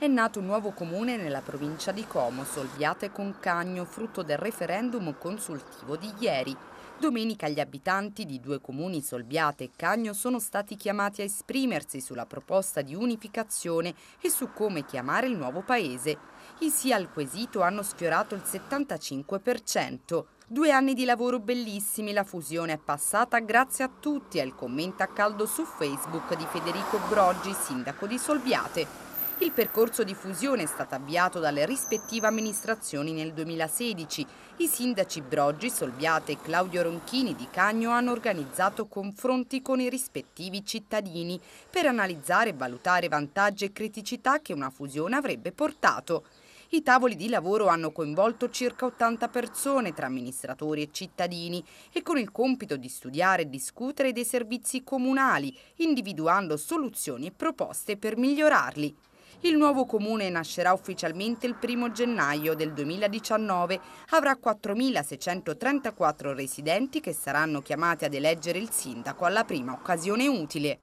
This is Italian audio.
È nato un nuovo comune nella provincia di Como, Solviate con Cagno, frutto del referendum consultivo di ieri. Domenica gli abitanti di due comuni, Solbiate e Cagno, sono stati chiamati a esprimersi sulla proposta di unificazione e su come chiamare il nuovo paese. I sì al quesito hanno sfiorato il 75%. Due anni di lavoro bellissimi, la fusione è passata grazie a tutti, è il commento a caldo su Facebook di Federico Broggi, sindaco di Solbiate. Il percorso di fusione è stato avviato dalle rispettive amministrazioni nel 2016. I sindaci Broggi, Solviate e Claudio Ronchini di Cagno hanno organizzato confronti con i rispettivi cittadini per analizzare e valutare vantaggi e criticità che una fusione avrebbe portato. I tavoli di lavoro hanno coinvolto circa 80 persone tra amministratori e cittadini e con il compito di studiare e discutere dei servizi comunali, individuando soluzioni e proposte per migliorarli. Il nuovo comune nascerà ufficialmente il 1 gennaio del 2019. Avrà 4.634 residenti che saranno chiamati ad eleggere il sindaco alla prima occasione utile.